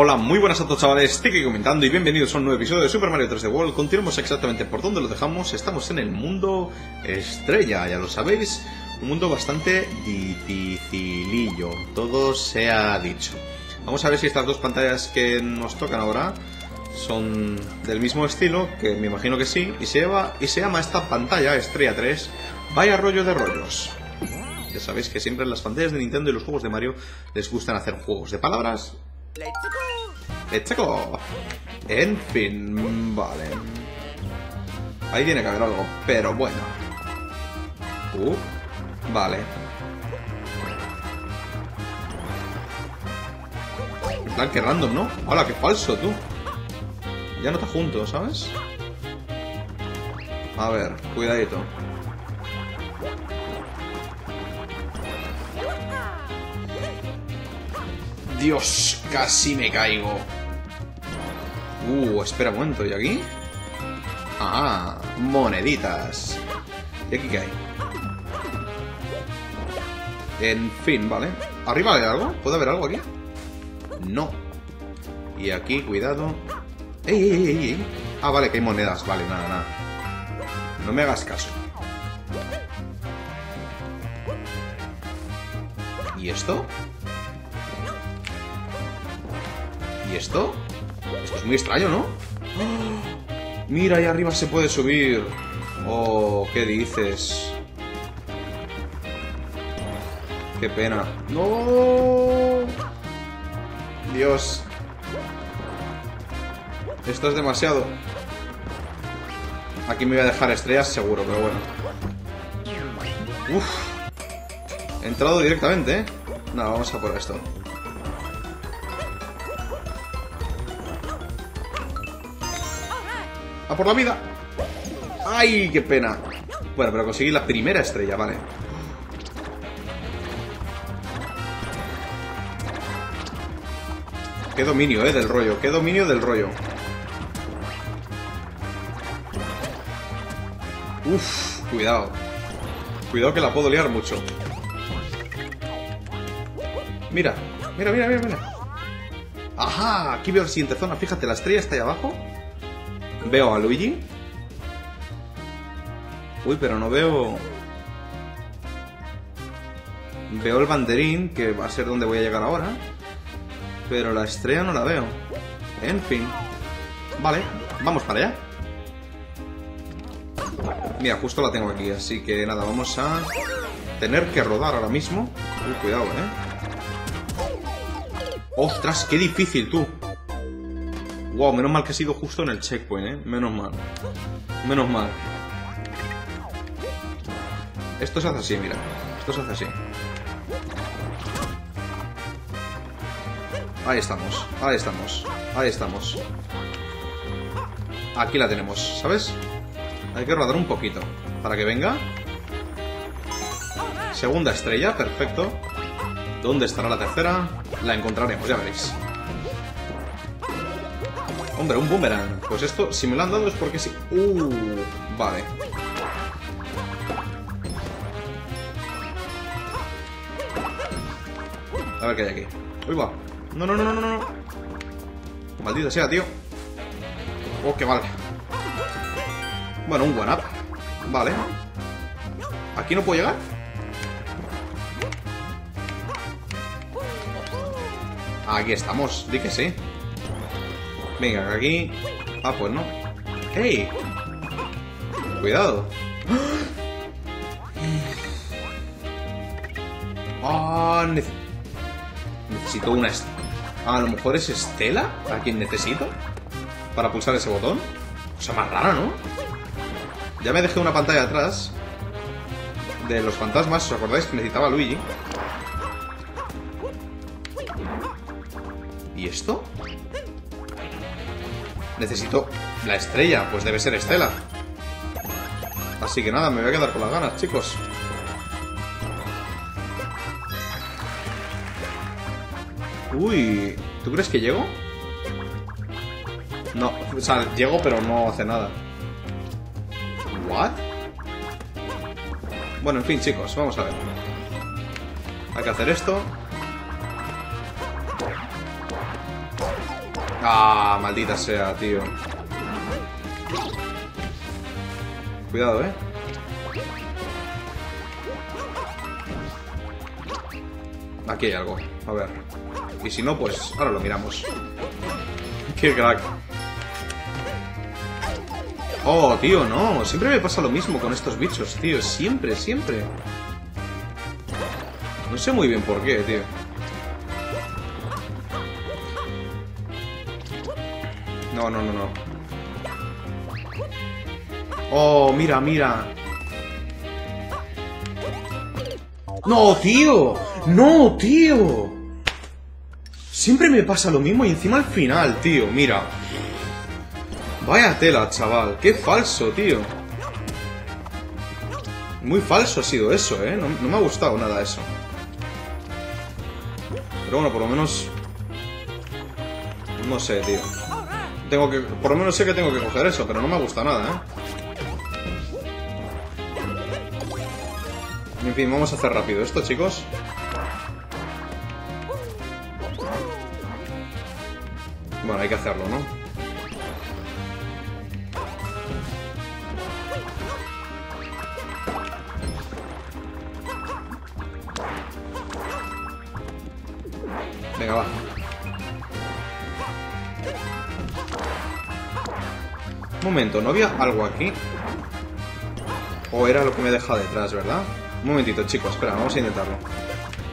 Hola, muy buenas a todos chavales, aquí comentando y bienvenidos a un nuevo episodio de Super Mario 3D World. Continuamos exactamente por donde lo dejamos, estamos en el mundo estrella, ya lo sabéis, un mundo bastante dificilillo, todo se ha dicho. Vamos a ver si estas dos pantallas que nos tocan ahora son del mismo estilo, que me imagino que sí, y se, llama, y se llama esta pantalla, Estrella 3, Vaya rollo de rollos. Ya sabéis que siempre en las pantallas de Nintendo y los juegos de Mario les gustan hacer juegos de palabras ¡Let's go! En fin, vale. Ahí tiene que haber algo, pero bueno. Uh, vale. En que random, ¿no? ¡Hola, qué falso, tú! Ya no está junto, ¿sabes? A ver, cuidadito. Dios, casi me caigo. Uh, espera un momento, ¿y aquí? Ah, moneditas. ¿Y aquí qué hay? En fin, vale. ¿Arriba hay algo? ¿Puede haber algo aquí? No. Y aquí, cuidado. ¡Ey, ey, ey, ey! Ah, vale, que hay monedas. Vale, nada, nada. No me hagas caso. ¿Y esto? ¿Y esto? Esto es muy extraño, ¿no? Mira, ahí arriba se puede subir. Oh, ¿qué dices? Qué pena. ¡No! Dios. Esto es demasiado. Aquí me voy a dejar estrellas seguro, pero bueno. Uf. He entrado directamente, ¿eh? No, vamos a por esto. ¡A por la vida! ¡Ay, qué pena! Bueno, pero conseguí la primera estrella, vale. Qué dominio, eh, del rollo. Qué dominio del rollo. Uf, cuidado. Cuidado que la puedo liar mucho. Mira, mira, mira, mira, mira. ¡Ajá! Aquí veo la siguiente zona. Fíjate, la estrella está ahí abajo. Veo a Luigi. Uy, pero no veo... Veo el banderín, que va a ser donde voy a llegar ahora. Pero la estrella no la veo. En fin. Vale, vamos para allá. Mira, justo la tengo aquí, así que nada, vamos a tener que rodar ahora mismo. Uy, cuidado, ¿eh? ¡Ostras, qué difícil, tú! Wow, menos mal que ha sido justo en el checkpoint, ¿eh? Menos mal. Menos mal. Esto se hace así, mira. Esto se hace así. Ahí estamos, ahí estamos, ahí estamos. Aquí la tenemos, ¿sabes? Hay que rodar un poquito para que venga. Segunda estrella, perfecto. ¿Dónde estará la tercera? La encontraremos, ya veréis. Hombre, un boomerang. Pues esto, si me lo han dado es porque sí. Uh, vale. A ver qué hay aquí. Uy, va. No, no, no, no, no, no. Maldita sea, tío. Oh, qué vale. Bueno, un one up. Vale. ¿Aquí no puedo llegar? Aquí estamos. Di que sí. Venga, aquí... Ah, pues no. ¡Ey! Cuidado. ¡Ah! necesito una... A lo mejor es Estela a quien necesito para pulsar ese botón. Cosa más rara, ¿no? Ya me dejé una pantalla atrás de los fantasmas. ¿Os acordáis que necesitaba Luigi? ¿Y esto? Necesito la estrella, pues debe ser Estela. Así que nada, me voy a quedar con las ganas, chicos. Uy, ¿tú crees que llego? No, o sea, llego pero no hace nada. ¿What? Bueno, en fin, chicos, vamos a ver. Hay que hacer esto. Ah, maldita sea, tío. Cuidado, eh. Aquí hay algo. A ver. Y si no, pues ahora lo miramos. Qué crack. Oh, tío, no. Siempre me pasa lo mismo con estos bichos, tío. Siempre, siempre. No sé muy bien por qué, tío. No, no, no, no. Oh, mira, mira. ¡No, tío! ¡No, tío! Siempre me pasa lo mismo y encima al final, tío. Mira. Vaya tela, chaval. Qué falso, tío. Muy falso ha sido eso, ¿eh? No, me ha gustado nada eso. Pero bueno, por lo menos... No sé, tío. Tengo que... Por lo menos sé que tengo que coger eso, pero no me gusta nada, ¿eh? En fin, vamos a hacer rápido esto, chicos. Bueno, hay que hacerlo, ¿no? Venga, va. Momento, ¿no había algo aquí? O era lo que me deja detrás, ¿verdad? Un momentito, chicos, espera, vamos a intentarlo.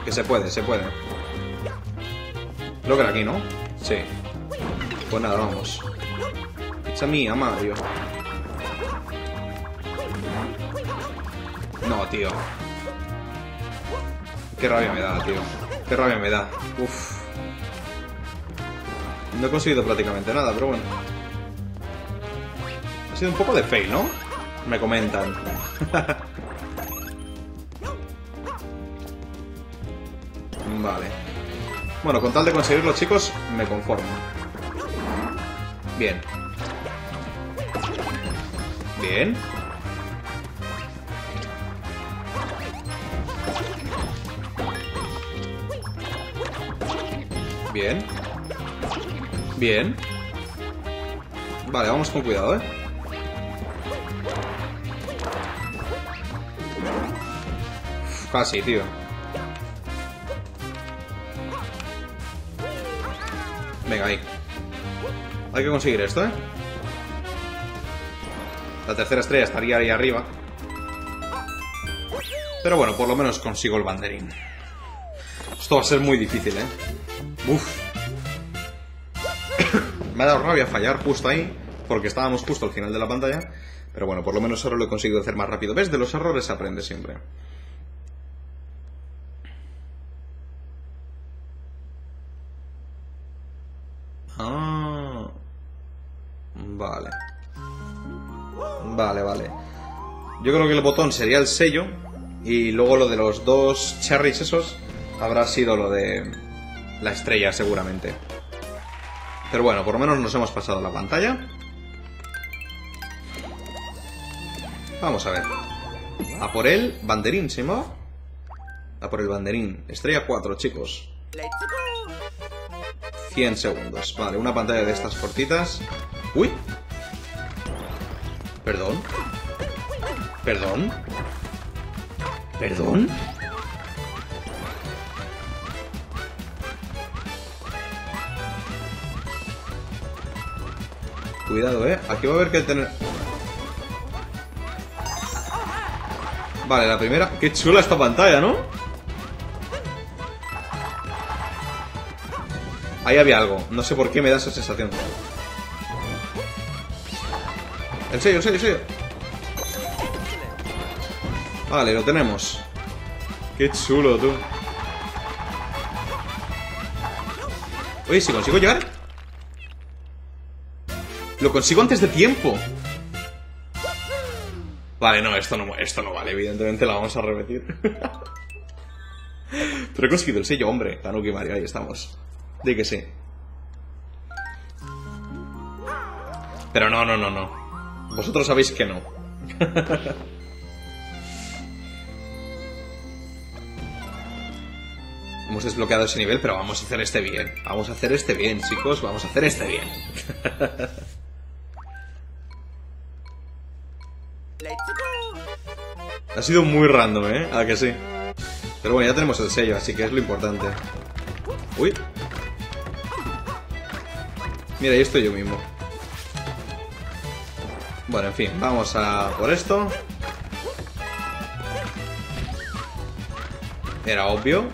Que se puede, se puede. Creo que era aquí, ¿no? Sí. Pues nada, vamos. Pizza mía, Mario. No, tío. Qué rabia me da, tío. Qué rabia me da. Uf. No he conseguido prácticamente nada, pero bueno. Ha sido un poco de fail, ¿no? Me comentan. vale. Bueno, con tal de conseguirlo, chicos, me conformo. Bien. Bien. Bien. Bien. Vale, vamos con cuidado, ¿eh? Casi, tío. Venga, ahí. Hay que conseguir esto, ¿eh? La tercera estrella estaría ahí arriba. Pero bueno, por lo menos consigo el banderín. Esto va a ser muy difícil, ¿eh? Uf. Me ha dado rabia fallar justo ahí, porque estábamos justo al final de la pantalla. Pero bueno, por lo menos ahora lo he conseguido hacer más rápido. ¿Ves? De los errores se aprende siempre. Yo creo que el botón sería el sello. Y luego lo de los dos cherries esos habrá sido lo de la estrella seguramente. Pero bueno, por lo menos nos hemos pasado la pantalla. Vamos a ver. A por el banderín, ¿se llama? A por el banderín. Estrella 4, chicos. 100 segundos. Vale, una pantalla de estas cortitas. ¡Uy! ¿Perdón? ¿Perdón? ¿Perdón? Cuidado, eh. Aquí va a haber que tener... Vale, la primera... Qué chula esta pantalla, ¿no? Ahí había algo. No sé por qué me da esa sensación. El sello, el sello, el sello. Vale, lo tenemos. Qué chulo, tú. Oye, si consigo llegar... Lo consigo antes de tiempo. Vale, no, esto no, esto no vale. Evidentemente la vamos a repetir. Pero he conseguido el sello, hombre. Tanuki Mario, ahí estamos. Di que sí. Pero no, no, no, no. Vosotros sabéis que no. Hemos desbloqueado ese nivel, pero vamos a hacer este bien. Vamos a hacer este bien, chicos. Vamos a hacer este bien. ha sido muy random, ¿eh? ¿A que sí? Pero bueno, ya tenemos el sello, así que es lo importante. Uy. Mira, ahí estoy yo mismo. Bueno, en fin, vamos a por esto. Era obvio.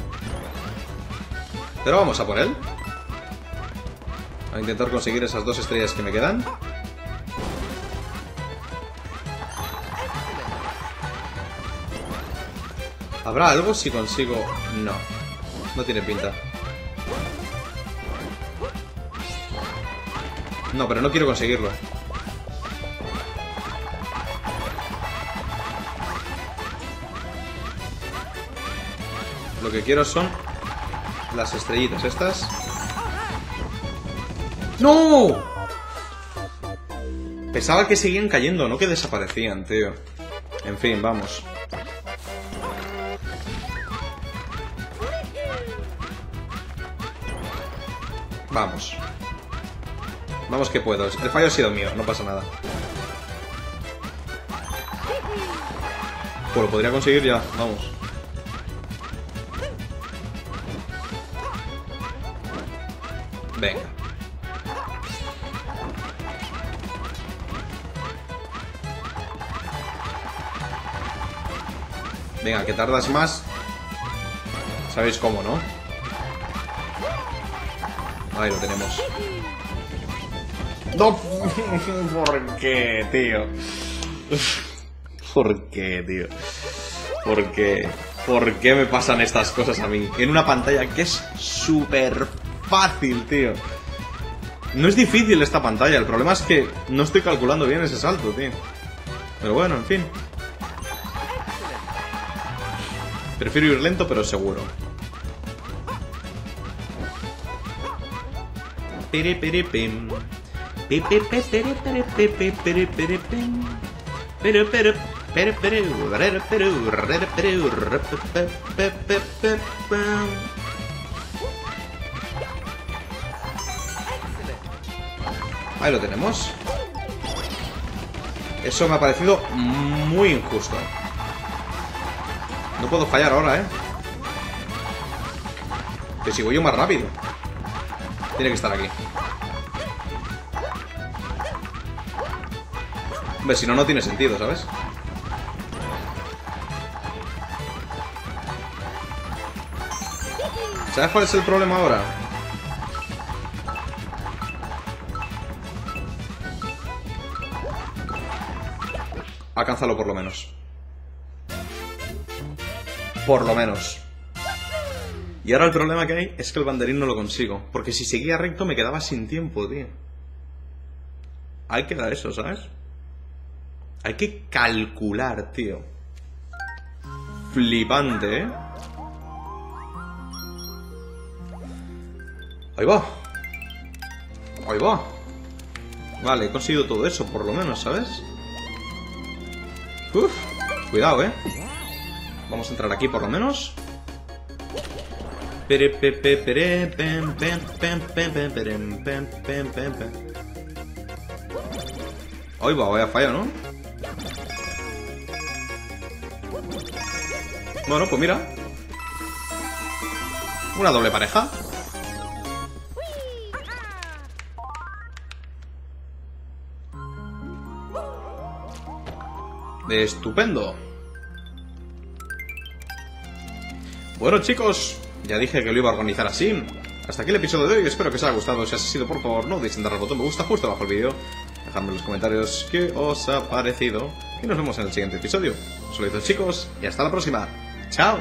Pero vamos a por él. A intentar conseguir esas dos estrellas que me quedan. ¿Habrá algo si consigo...? No. No tiene pinta. No, pero no quiero conseguirlo. Lo que quiero son las estrellitas estas. ¡No! Pensaba que seguían cayendo, no que desaparecían, tío. En fin, vamos. Vamos. Vamos que puedo. El fallo ha sido mío, no pasa nada. Pues lo podría conseguir ya, vamos. Venga. Venga, que tardas más. Sabéis cómo, ¿no? Ahí lo tenemos. No, ¿por qué, tío? ¿Por qué, tío? ¿Por qué? ¿Por qué me pasan estas cosas a mí? En una pantalla que es súper fácil, tío. No es difícil esta pantalla, el problema es que no estoy calculando bien ese salto, tío. Pero bueno, en fin. Prefiero ir lento, pero seguro. Pere, pere, pim. Ahí lo tenemos. Eso me ha parecido muy injusto. No puedo fallar ahora, ¿eh? Que sigo yo más rápido. Tiene que estar aquí. Hombre, si no, no tiene sentido, ¿sabes? ¿Sabes cuál es el problema ahora? Alcánzalo por lo menos. Por lo menos. Y ahora el problema que hay es que el banderín no lo consigo. Porque si seguía recto me quedaba sin tiempo, tío. Hay que dar eso, ¿sabes? Hay que calcular, tío. Flipante, ¿eh? Ahí va. Ahí va. Vale, he conseguido todo eso, por lo menos, ¿sabes? Uf, cuidado, ¿eh? Vamos a entrar aquí por lo menos. Hoy va, a fallar, ¿no? Bueno, pues mira. Una doble pareja. Estupendo. Bueno chicos, ya dije que lo iba a organizar así. Hasta aquí el episodio de hoy, espero que os haya gustado. Si ha sido, por favor, no dar al botón me gusta justo abajo del vídeo. Dejadme en los comentarios qué os ha parecido. Y nos vemos en el siguiente episodio. Os lo chicos y hasta la próxima. ¡Chao!